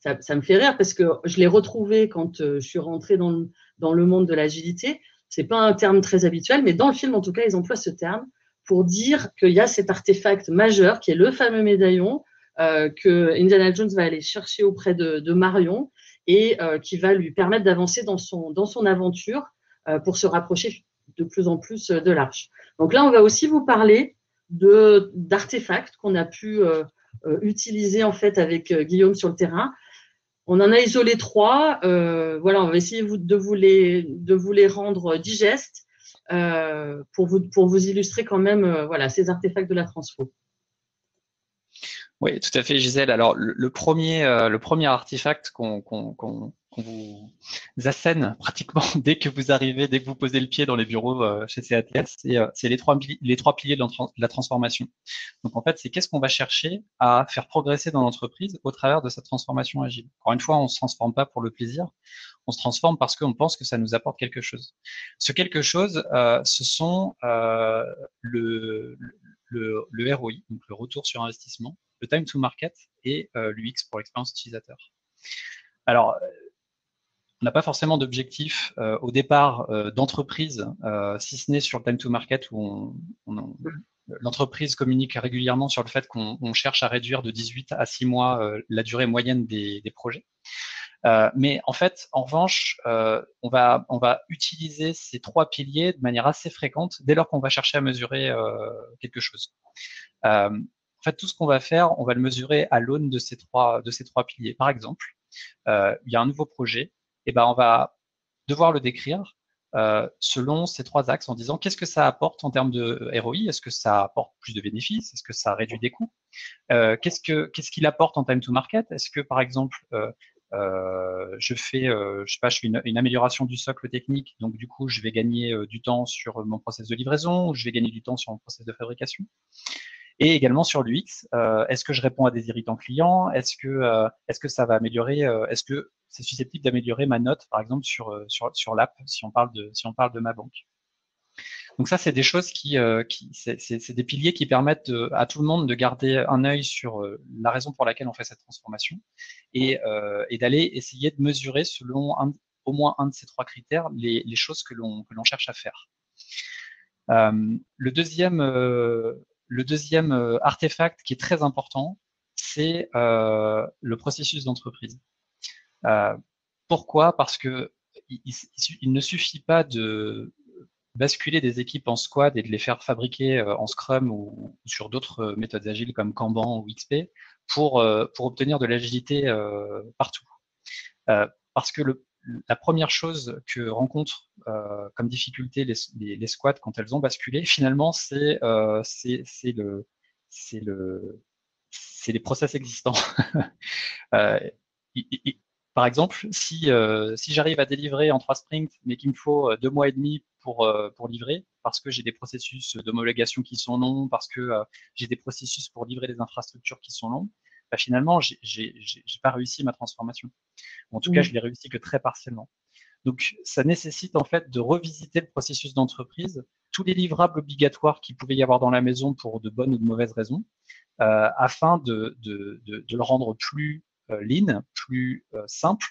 ça, me fait rire parce que je l'ai retrouvé quand euh, je suis rentrée dans le, dans le monde de l'agilité. C'est pas un terme très habituel, mais dans le film, en tout cas, ils emploient ce terme pour dire qu'il y a cet artefact majeur qui est le fameux médaillon euh, que Indiana Jones va aller chercher auprès de, Marion et euh, qui va lui permettre d'avancer dans son, dans son aventure pour se rapprocher de plus en plus de l'arche. Donc là, on va aussi vous parler d'artefacts qu'on a pu utiliser en fait avec Guillaume sur le terrain. On en a isolé trois. Euh, voilà, on va essayer de vous les, rendre digestes euh, pour, vous, illustrer quand même euh, voilà, ces artefacts de la transfo. Oui, tout à fait, Gisèle. Alors, le, premier, le premier artefact qu'on vous assène pratiquement dès que vous arrivez, dès que vous posez le pied dans les bureaux euh, chez CATS, euh, c'est les, trois, piliers de la, transformation. Donc, en fait, c'est qu'est-ce qu'on va chercher à faire progresser dans l'entreprise au travers de cette transformation agile. Encore une fois, on ne se transforme pas pour le plaisir, on se transforme parce qu'on pense que ça nous apporte quelque chose. Ce quelque chose, ce sont le, ROI, donc le retour sur investissement, le time to market et euh, l'UX pour l'expérience utilisateur. Alors, euh, n'a pas forcément d'objectif euh, au départ d'entreprise, si ce n'est sur le time to market où l'entreprise communique régulièrement sur le fait qu'on cherche à réduire de 18 à 6 mois la durée moyenne des, projets. mais en fait, en revanche, on, va, on va utiliser ces trois piliers de manière assez fréquente dès lors qu'on va chercher à mesurer quelque chose fait, tout ce qu'on va faire, on va le mesurer à l'aune de ces trois de ces trois piliers. Par exemple, euh, il y a un nouveau projet, et eh ben on va devoir le décrire euh, selon ces trois axes en disant qu'est-ce que ça apporte en termes de ROI, est-ce que ça apporte plus de bénéfices, est-ce que ça réduit des coûts, euh, qu'est-ce que qu'est-ce qu'il apporte en time to market, est-ce que par exemple je fais, je sais pas, je fais une, une, amélioration du socle technique, donc du coup je vais gagner du temps sur mon process de livraison, ou je vais gagner du temps sur mon process de fabrication? Et également sur l'UX, est-ce que je réponds à des irritants clients? Est-ce que, est-ce que ça va améliorer Est-ce que c'est susceptible d'améliorer ma note, par exemple, sur, sur, sur l'app, si, on parle de, si on parle de ma banque? Donc ça, c'est des choses qui, qui c'est des piliers qui permettent à tout le monde de garder un œil sur la raison pour laquelle on fait cette transformation et, et d'aller essayer de mesurer selon un, au moins un de ces trois critères les, les choses que l'on cherche à faire. Euh, le deuxième, euh, le deuxième euh, artefact qui est très important, c'est le processus d'entreprise. pourquoi? Parce que il, ne suffit pas de basculer des équipes en squad et de les faire fabriquer en Scrum ou, sur d'autres méthodes agiles comme Kanban ou XP pour, pour obtenir de l'agilité partout. parce que le, la première chose que rencontrent euh, comme difficulté les, les, squats quand elles ont basculé, finalement, c'est euh, le, le, les process existants. euh, par exemple, si, euh, si j'arrive à délivrer en trois sprints, mais qu'il me faut deux mois et demi pour, pour livrer, parce que j'ai des processus d'homologation qui sont longs, parce que j'ai des processus pour livrer des infrastructures qui sont longs, bah, finalement, j'ai pas réussi ma transformation. En tout cas, je l'ai réussi que très partiellement. Donc, ça nécessite en fait de revisiter le processus d'entreprise, tous les livrables obligatoires qu'il pouvait y avoir dans la maison pour de bonnes ou de mauvaises raisons, euh, afin de, de, de, de, le rendre plus euh, lean, plus euh, simple,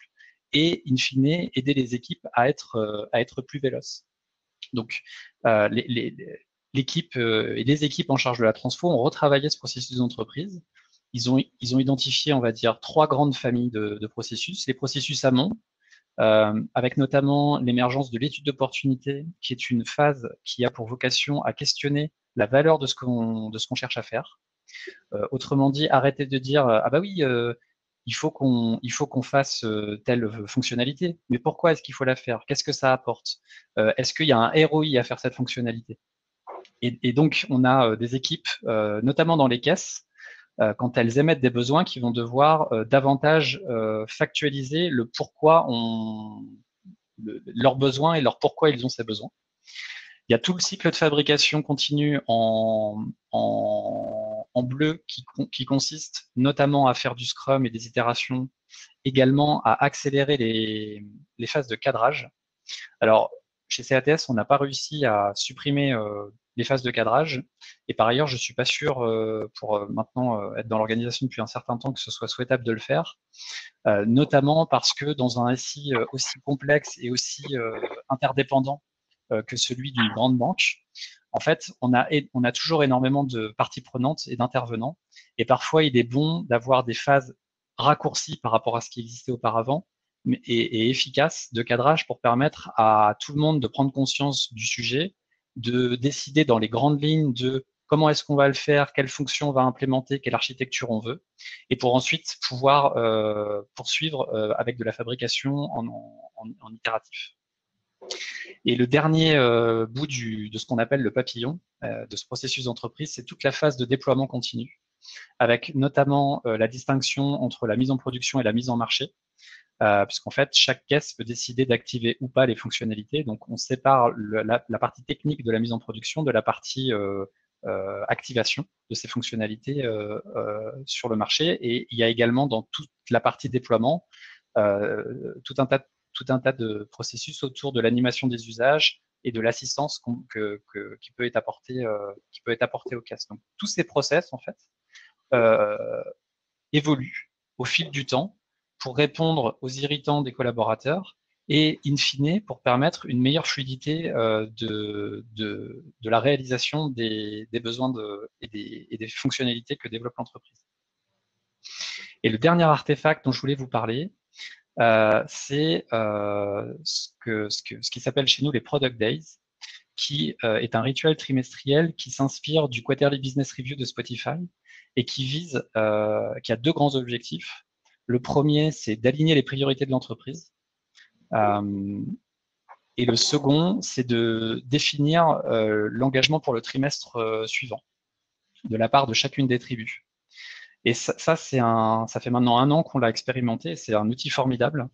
et in fine aider les équipes à être, euh, à être plus véloces. Donc, l'équipe et les équipes en charge de la transfo ont retravaillé ce processus d'entreprise ils ont, identifié, on va dire, trois grandes familles de, processus. Les processus amont, euh, avec notamment l'émergence de l'étude d'opportunité, qui est une phase qui a pour vocation à questionner la valeur de ce qu'on cherche à faire. Euh, autrement dit, arrêter de dire ah bah oui, euh, il faut qu'on fasse telle fonctionnalité, mais pourquoi est-ce qu'il faut la faire? Qu'est-ce que ça apporte? Est-ce qu'il y a un ROI à faire cette fonctionnalité et, donc on a des équipes, notamment dans les caisses, euh, quand elles émettent des besoins qui vont devoir euh, davantage euh, factualiser le pourquoi on, leurs besoins et leur pourquoi ils ont ces besoins. Il y a tout le cycle de fabrication continu en, en, en bleu qui, qui, consiste notamment à faire du Scrum et des itérations, également à accélérer les, les phases de cadrage. Alors, chez CATS, on n'a pas réussi à supprimer euh, les phases de cadrage. Et par ailleurs, je suis pas sûr, euh, pour euh, maintenant euh, être dans l'organisation depuis un certain temps, que ce soit souhaitable de le faire, notamment parce que dans un SI aussi complexe et aussi interdépendant que celui d'une grande banque, en fait, on a, on a toujours énormément de parties prenantes et d'intervenants. Et parfois, il est bon d'avoir des phases raccourcies par rapport à ce qui existait auparavant et efficaces de cadrage pour permettre à tout le monde de prendre conscience du sujet, de décider dans les grandes lignes de comment est-ce qu'on va le faire, quelle fonction on va implémenter, quelle architecture on veut, et pour ensuite pouvoir euh, poursuivre euh, avec de la fabrication en, itératif. Et le dernier euh, bout de ce qu'on appelle le papillon de ce processus d'entreprise, c'est toute la phase de déploiement continu, avec notamment la distinction entre la mise en production et la mise en marché, euh, puisqu'en fait, chaque caisse peut décider d'activer ou pas les fonctionnalités. Donc, on sépare la, partie technique de la mise en production de la partie euh, euh, activation de ces fonctionnalités sur le marché. Et il y a également dans toute la partie déploiement tout, un tas, de processus autour de l'animation des usages et de l'assistance qui peut être apportée qui peut être apportée aux caisses. Donc, tous ces process, en fait, évoluent au fil du temps pour répondre aux irritants des collaborateurs et, in fine, pour permettre une meilleure fluidité euh, de, de, la réalisation des, des besoins de, et, des, fonctionnalités que développe l'entreprise. Et le dernier artefact dont je voulais vous parler, euh, c'est euh, ce, que, ce, que, ce qui s'appelle chez nous les Product Days, qui est un rituel trimestriel qui s'inspire du Quarterly Business Review de Spotify et qui vise, qui a deux grands objectifs. Le premier, c'est d'aligner les priorités de l'entreprise. Euh, et le second, c'est de définir euh, l'engagement pour le trimestre euh, suivant de la part de chacune des tribus. Et ça, ça un, ça fait maintenant un an qu'on l'a expérimenté. C'est un outil formidable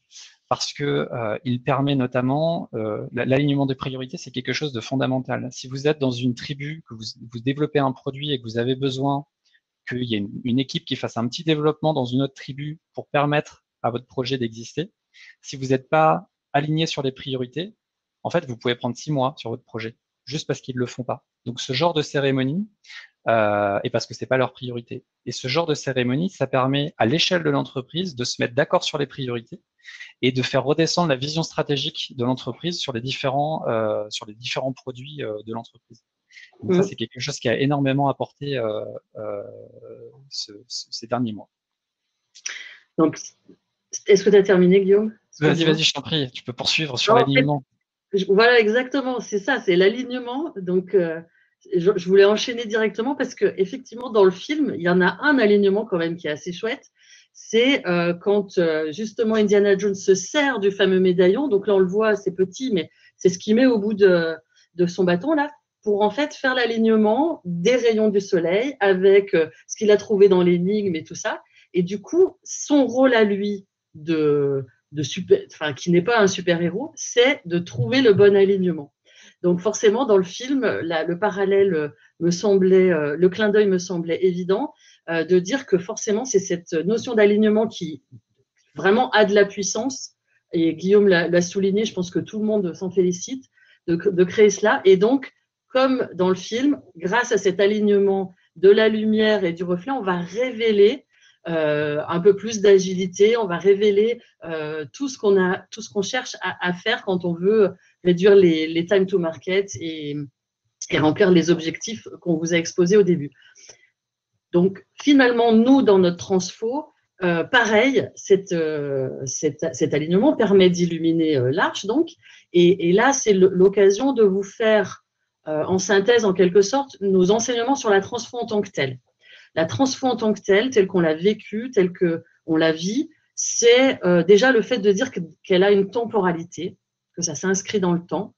parce que euh, il permet notamment l'alignement des priorités, c'est quelque chose de fondamental. Si vous êtes dans une tribu, que vous développez un produit et que vous avez besoin qu'il y ait une, équipe qui fasse un petit développement dans une autre tribu pour permettre à votre projet d'exister, si vous n'êtes pas aligné sur les priorités, en fait, vous pouvez prendre six mois sur votre projet juste parce qu'ils ne le font pas. Donc, ce genre de cérémonie, euh, et parce que c'est pas leur priorité. Et ce genre de cérémonie, ça permet à l'échelle de l'entreprise de se mettre d'accord sur les priorités et de faire redescendre la vision stratégique de l'entreprise sur les différents euh, produits euh, de l'entreprise. Donc ça, mmh. c'est quelque chose qui a énormément apporté euh, euh ce, ces derniers mois. Donc, est-ce que tu as terminé, Guillaume? Vas-y, vas-y, je t'en prie. Tu peux poursuivre sur l'alignement. Voilà, exactement, c'est ça, c'est l'alignement. Donc, euh, je, je, voulais enchaîner directement parce que effectivement, dans le film, il y en a un alignement quand même qui est assez chouette. C'est euh, quand euh, justement Indiana Jones se sert du fameux médaillon. Donc là, on le voit, c'est petit, mais c'est ce qu'il met au bout de, de, son bâton là pour en fait faire l'alignement des rayons du soleil avec euh, ce qu'il a trouvé dans l'énigme et tout ça. Et du coup, son rôle à lui de de super, enfin, qui n'est pas un super-héros, c'est de trouver le bon alignement. Donc forcément, dans le film, le parallèle me semblait, euh, le clin d'œil me semblait évident euh, de dire que forcément, c'est cette notion d'alignement qui vraiment a de la puissance. Et Guillaume l'a souligné, je pense que tout le monde s'en félicite de, de créer cela. Et donc, comme dans le film, grâce à cet alignement de la lumière et du reflet, on va révéler euh, un peu plus d'agilité. On va révéler euh, tout ce qu'on a, tout ce qu'on cherche à, faire quand on veut réduire les, time to market et, remplir les objectifs qu'on vous a exposés au début. Donc finalement, nous dans notre transfo, euh, pareil, cet, alignement permet d'illuminer euh, l'arche, donc, et là, c'est l'occasion de vous faire, euh, en synthèse, en quelque sorte, nos enseignements sur la transfo en tant que telle. La transfo en tant que telle, telle qu'on l'a vécue, telle qu'on la vit, c'est euh, déjà le fait de dire qu'elle a une temporalité, que ça s'inscrit dans le temps.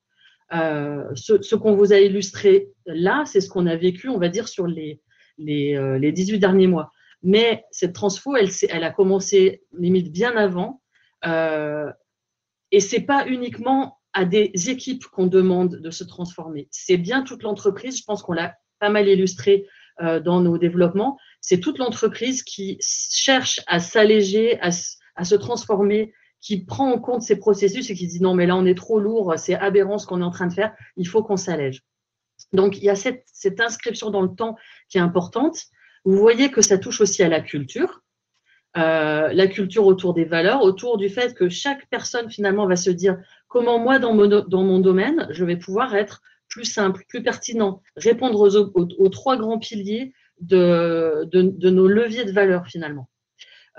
Euh, ce, ce qu'on vous a illustré là, c'est ce qu'on a vécu, on va dire, sur les, les, les 18 derniers mois. Mais cette transfo, elle, elle a commencé limite bien avant. Et c'est pas uniquement à des équipes qu'on demande de se transformer. C'est bien toute l'entreprise. Je pense qu'on l'a pas mal illustré euh, dans nos développements, c'est toute l'entreprise qui cherche à s'alléger, à, se transformer, qui prend en compte ces processus et qui dit non mais là on est trop lourd, c'est aberrant ce qu'on est en train de faire, il faut qu'on s'allège. Donc il y a cette, cette, inscription dans le temps qui est importante. Vous voyez que ça touche aussi à la culture, euh, la culture autour des valeurs, autour du fait que chaque personne finalement va se dire comment moi dans mon, domaine je vais pouvoir être plus simple, plus pertinent, répondre aux, trois grands piliers de, nos leviers de valeur finalement.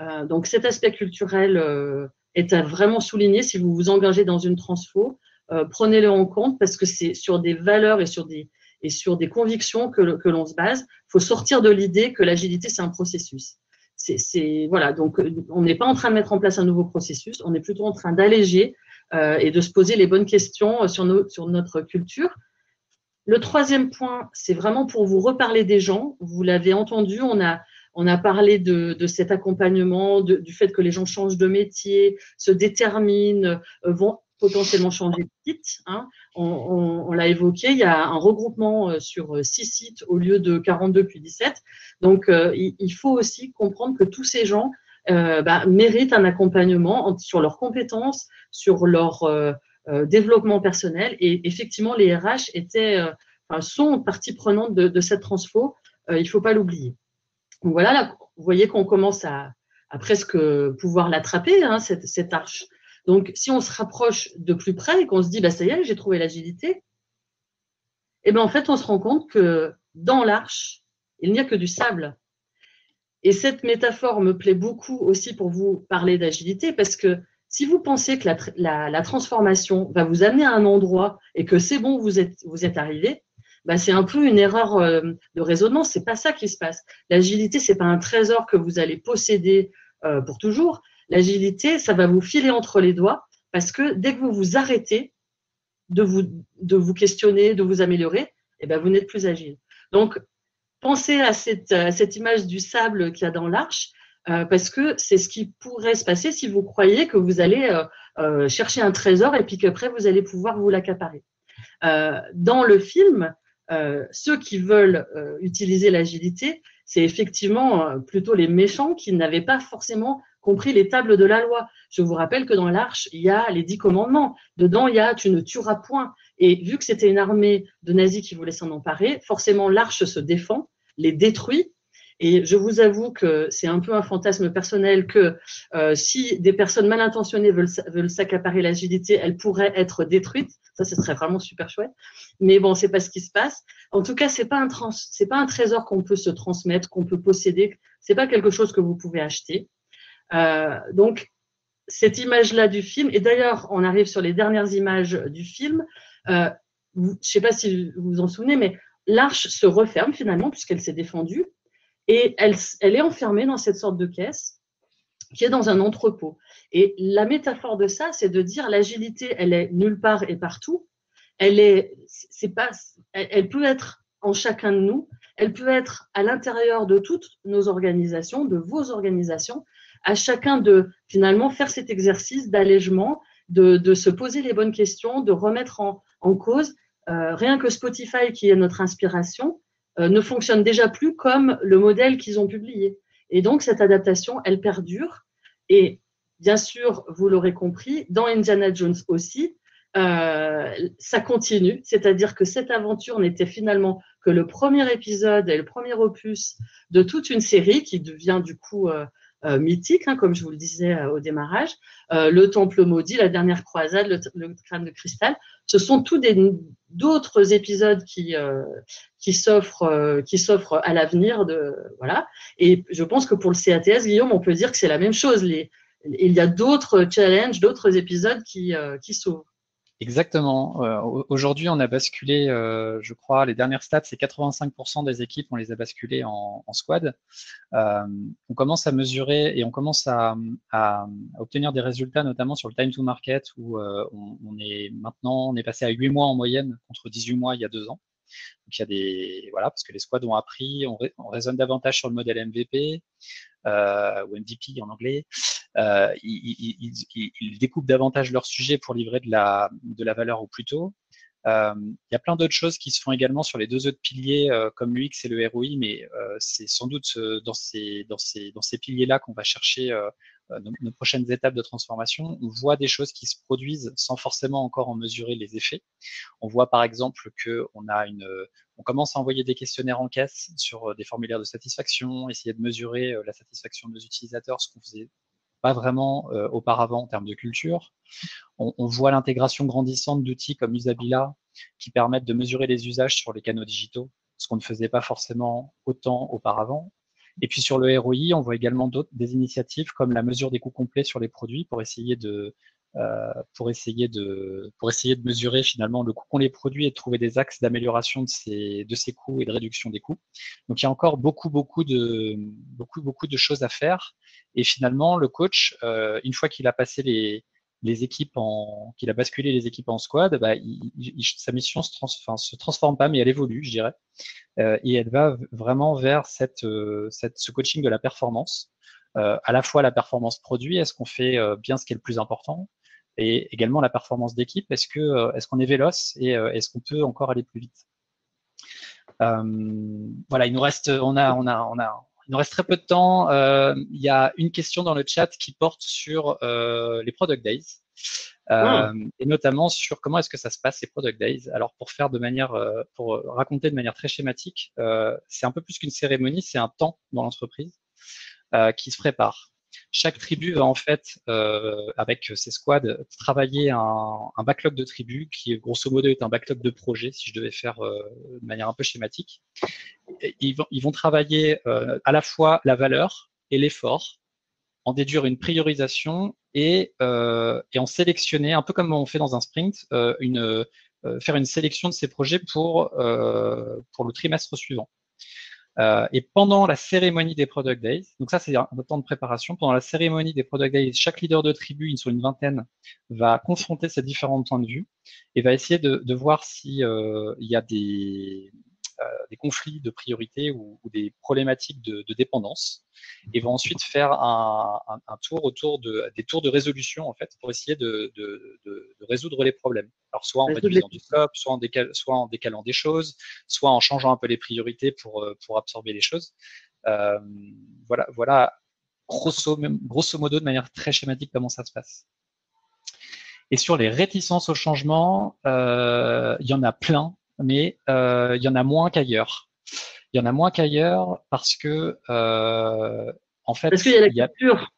Euh, donc cet aspect culturel euh, est à vraiment souligner si vous vous engagez dans une transfo. Euh, prenez-le en compte parce que c'est sur des valeurs et sur des, convictions que, l'on se base. Il faut sortir de l'idée que l'agilité, c'est un processus. Voilà, donc on n'est pas en train de mettre en place un nouveau processus, on est plutôt en train d'alléger et de se poser les bonnes questions sur, nos, sur notre culture le troisième point, c'est vraiment pour vous reparler des gens. Vous l'avez entendu, on a, parlé de, cet accompagnement, du fait que les gens changent de métier, se déterminent, euh, vont potentiellement changer de site. Hein. On, l'a évoqué, il y a un regroupement euh, sur euh, six sites au lieu de 42 puis 17. Donc, euh, il, faut aussi comprendre que tous ces gens euh, bah, méritent un accompagnement sur leurs compétences, sur leur euh, développement personnel. Et effectivement, les RH étaient, euh, sont partie prenante de, cette transfo. Euh, il ne faut pas l'oublier. Voilà, là, vous voyez qu'on commence à, presque pouvoir l'attraper, hein, cette, arche. Donc, si on se rapproche de plus près et qu'on se dit, bah, ça y est, j'ai trouvé l'agilité, eh bien, en fait, on se rend compte que dans l'arche, il n'y a que du sable. Et cette métaphore me plaît beaucoup aussi pour vous parler d'agilité parce que si vous pensez que la, transformation va vous amener à un endroit et que c'est bon, vous êtes, vous êtes arrivé, bah c'est un peu une erreur euh, de raisonnement. C'est pas ça qui se passe. L'agilité, c'est pas un trésor que vous allez posséder euh, pour toujours. L'agilité, ça va vous filer entre les doigts parce que dès que vous vous arrêtez de vous, de vous questionner, de vous améliorer, eh ben vous n'êtes plus agile. Donc, pensez à cette, image du sable qu'il y a dans l'arche, parce que c'est ce qui pourrait se passer si vous croyez que vous allez chercher un trésor et puis qu'après vous allez pouvoir vous l'accaparer. dans le film, ceux qui veulent utiliser l'agilité, c'est effectivement plutôt les méchants qui n'avaient pas forcément compris les tables de la loi. Je vous rappelle que dans l'arche, il y a les dix commandements. Dedans, il y a tu ne tueras point. Et vu que c'était une armée de nazis qui voulait s'en emparer, forcément l'arche se défend, les détruit. Et je vous avoue que c'est un peu un fantasme personnel que euh, si des personnes mal intentionnées veulent, s'accaparer l'agilité, elle pourrait être détruite. Ça, ce serait vraiment super chouette. Mais bon, c'est pas ce qui se passe. En tout cas, c'est pas un pas un trésor qu'on peut se transmettre, qu'on peut posséder. C'est pas quelque chose que vous pouvez acheter. Euh, donc, cette image-là du film, et d'ailleurs, on arrive sur les dernières images du film. Euh, je ne sais pas si vous vous en souvenez, mais l'arche se referme finalement puisqu'elle s'est défendue et elle, elle est enfermée dans cette sorte de caisse qui est dans un entrepôt. Et la métaphore de ça, c'est de dire l'agilité, elle est nulle part et partout. Elle est, c'est pas, elle peut être en chacun de nous. Elle peut être à l'intérieur de toutes nos organisations, de vos organisations, à chacun de finalement faire cet exercice d'allègement, de, se poser les bonnes questions, de remettre en, cause. Euh, rien que Spotify, qui est notre inspiration, euh, ne fonctionne déjà plus comme le modèle qu'ils ont publié. Et donc, cette adaptation, elle perdure. Et bien sûr, vous l'aurez compris, dans Indiana Jones aussi, euh, ça continue. C'est-à-dire que cette aventure n'était finalement que le premier épisode et le premier opus de toute une série qui devient du coup mythiques, hein, comme je vous le disais au démarrage. Le Temple maudit, la dernière croisade, le, crâne de cristal, ce sont tous d'autres épisodes qui qui s'offrent qui s'offrent à l'avenir de voilà. Et je pense que pour le CATS, Guillaume, on peut dire que c'est la même chose. Les, il y a d'autres challenges, d'autres épisodes qui qui s'ouvrent. Exactement. Euh, aujourd'hui, on a basculé, euh, je crois, les dernières stats, c'est 85% des équipes, on les a basculées en, en squad. Euh, on commence à mesurer et on commence à, à, obtenir des résultats, notamment sur le time to market, où euh, on, on, est maintenant, on est passé à 8 mois en moyenne contre 18 mois il y a deux ans. Donc il y a des voilà parce que les squads ont appris, on, on raisonne davantage sur le modèle MVP euh, ou MVP en anglais. Euh, ils, découpent davantage leur sujet pour livrer de la de la valeur au plus tôt. Euh, il y a plein d'autres choses qui se font également sur les deux autres piliers euh, comme l'UX et le ROI, mais c'est sans doute dans ces dans ces dans ces piliers-là qu'on va chercher euh, nos, prochaines étapes de transformation, on voit des choses qui se produisent sans forcément encore en mesurer les effets. On voit par exemple que on a une, on commence à envoyer des questionnaires en caisse sur euh, des formulaires de satisfaction, essayer de mesurer euh, la satisfaction de nos utilisateurs, ce qu'on faisait pas vraiment auparavant en termes de culture. On, on voit l'intégration grandissante d'outils comme Usabila qui permettent de mesurer les usages sur les canaux digitaux, ce qu'on ne faisait pas forcément autant auparavant. Et puis sur le ROI, on voit également d'autres des initiatives comme la mesure des coûts complets sur les produits pour essayer de euh, pour essayer de pour essayer de mesurer finalement le coût qu'ont les produits et de trouver des axes d'amélioration de ces de ces coûts et de réduction des coûts. Donc il y a encore beaucoup beaucoup de beaucoup beaucoup de choses à faire. Et finalement le coach, euh, une fois qu'il a passé les les équipes en, qu'il a basculé les équipes en squad, bah, sa mission se, se transforme pas, mais elle évolue, je dirais, euh, et elle va vraiment vers euh, ce coaching de la performance, euh, à la fois la performance produit, est-ce qu'on fait bien ce qui est le plus important, et également la performance d'équipe, est-ce qu'on est véloce et est-ce qu'on peut encore aller plus vite? voilà, il nous reste, on a, on a, on a, il nous reste très peu de temps. Euh, il y a une question dans le chat qui porte sur euh, les Product Days. Euh, hmm. et notamment sur comment est-ce que ça se passe ces Product Days. Alors pour faire de manière, euh, pour raconter de manière très schématique, euh, c'est un peu plus qu'une cérémonie, c'est un temps dans l'entreprise qui se prépare. Chaque tribu va en fait, euh, avec ses squads, travailler un, backlog de tribus qui, grosso modo, est un backlog de projets, si je devais faire euh, de manière un peu schématique. Ils vont, travailler euh, à la fois la valeur et l'effort, en déduire une priorisation et, en sélectionner, un peu comme on fait dans un sprint, faire une sélection de ces projets pour, pour le trimestre suivant. Euh, et pendant la cérémonie des Product Days, donc ça c'est un temps de préparation, pendant la cérémonie des Product Days, chaque leader de tribu, ils sont une vingtaine, va confronter ces différents points de vue et va essayer de, voir si euh, y a des des conflits de priorité ou, des problématiques de, dépendance et vont ensuite faire un, tour autour de, des tours de résolution en fait pour essayer de, résoudre les problèmes. Alors soit en réduisant du scope, soit en, soit en décalant des choses, soit en changeant un peu les priorités pour, pour absorber les choses. voilà, voilà grosso, grosso modo de manière très schématique comment ça se passe. Et sur les réticences au changement, euh, il y en a plein, mais euh, il y en a moins qu'ailleurs. Il y en a moins qu'ailleurs parce que, euh, en fait, parce qu'il y a la culture.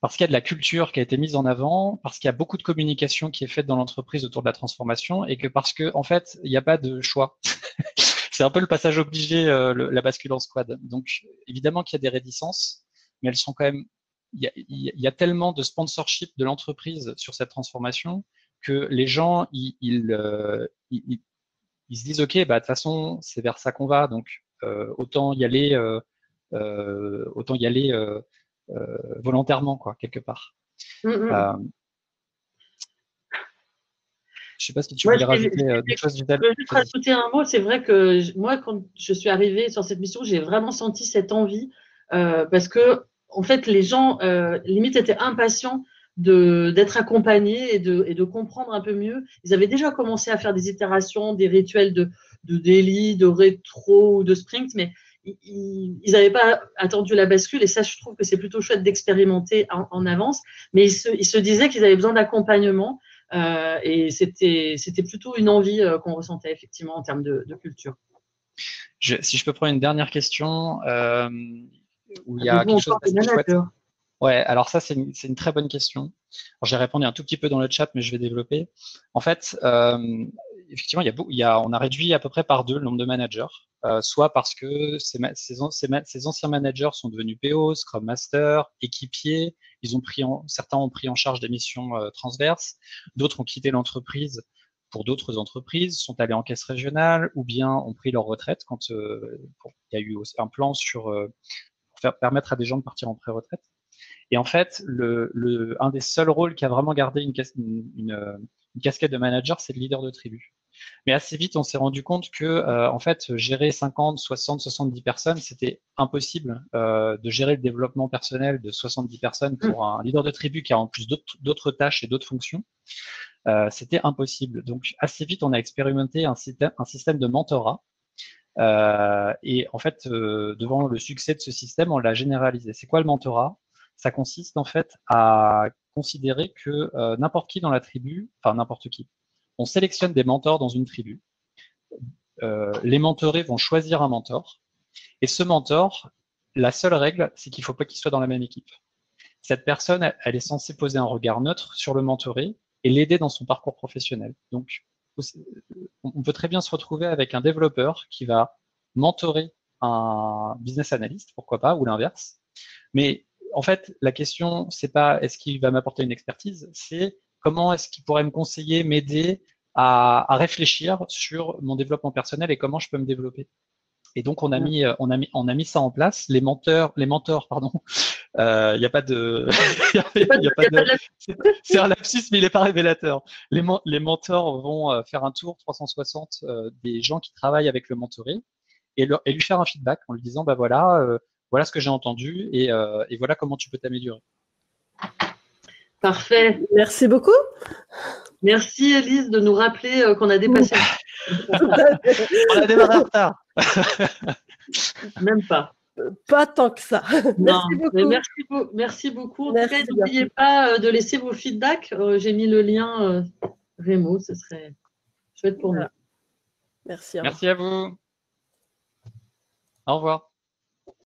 Parce qu'il y a de la culture qui a été mise en avant, parce qu'il y a beaucoup de communication qui est faite dans l'entreprise autour de la transformation, et que parce que, en fait, il n'y a pas de choix. C'est un peu le passage obligé, la bascule en squad. Donc, évidemment qu'il y a des réticences, mais elles sont quand même il y, a, tellement de sponsorship de l'entreprise sur cette transformation que les gens, ils, euh, se disent, OK, bah, de toute façon, c'est vers ça qu'on va, donc euh, autant y aller, euh, autant y aller volontairement, quoi, quelque part. Mm, mm. Je ne sais pas si tu voulais rajouter des choses, Je veux juste rajouter un mot. C'est vrai que moi, quand je suis arrivée sur cette mission, j'ai vraiment senti cette envie parce que en fait, les gens, euh, limite, étaient impatients d'être accompagnés et de, et de, comprendre un peu mieux. Ils avaient déjà commencé à faire des itérations, des rituels de, de daily, de rétro ou de sprint, mais ils n'avaient pas attendu la bascule. Et ça, je trouve que c'est plutôt chouette d'expérimenter en, avance. Mais ils se, ils se disaient qu'ils avaient besoin d'accompagnement. Euh, et c'était plutôt une envie euh, qu'on ressentait effectivement en termes de, de culture. si je peux prendre une dernière question, euh, où il y a quelque chose chouette. Ouais, alors ça, c'est une, très bonne question. J'ai répondu un tout petit peu dans le chat, mais je vais développer. En fait, euh, effectivement, il y, a, il y a, on a réduit à peu près par deux le nombre de managers, euh, soit parce que ces, anciens managers sont devenus PO, Scrum Master, équipiers, ils ont pris en, certains ont pris en charge des missions euh, transverses, d'autres ont quitté l'entreprise pour d'autres entreprises, sont allés en caisse régionale ou bien ont pris leur retraite quand il y a eu un plan sur pour permettre à des gens de partir en pré-retraite. Et en fait, le, un des seuls rôles qui a vraiment gardé une, une, casquette de manager, c'est le leader de tribu. Mais assez vite, on s'est rendu compte que, euh, en fait, gérer 50, 60, 70 personnes, c'était impossible euh, de gérer le développement personnel de 70 personnes pour un leader de tribu qui a en plus d'autres tâches et d'autres fonctions. Euh, c'était impossible. Donc, assez vite, on a expérimenté un système, un système de mentorat euh, et en fait, euh, devant le succès de ce système, on l'a généralisé. C'est quoi le mentorat? Ça consiste en fait à considérer que euh, n'importe qui dans la tribu, enfin n'importe qui, on sélectionne des mentors dans une tribu. les mentorés vont choisir un mentor. Et ce mentor, la seule règle, c'est qu'il ne faut pas qu'il soit dans la même équipe. Cette personne, elle est censée poser un regard neutre sur le mentoré et l'aider dans son parcours professionnel. Donc, on peut très bien se retrouver avec un développeur qui va mentorer un business analyst, pourquoi pas, ou l'inverse. Mais en fait, la question, c'est pas est-ce qu'il va m'apporter une expertise, c'est comment est-ce qu'il pourrait me conseiller, m'aider à, réfléchir sur mon développement personnel et comment je peux me développer. Et donc on a mis, on a mis, on a mis ça en place. Les menteurs, les mentors, pardon. Il euh, n'y a pas de, c'est un lapsus, mais il n'est pas révélateur. Les, les mentors vont euh, faire un tour 360 euh, des gens qui travaillent avec le mentoré et, et, lui faire un feedback en lui disant, bah voilà, voilà ce que j'ai entendu et, et voilà comment tu peux t'améliorer. Parfait. Merci beaucoup. Merci Elise de nous rappeler qu'on a dépassé. On a démarré en retard. Même pas. Pas tant que ça. merci beaucoup. Merci, beaucoup. n'oubliez pas euh, de laisser vos feedbacks. Euh, j'ai mis le lien euh, Rémo, ce serait chouette pour nous. Merci. Merci à vous. Au revoir.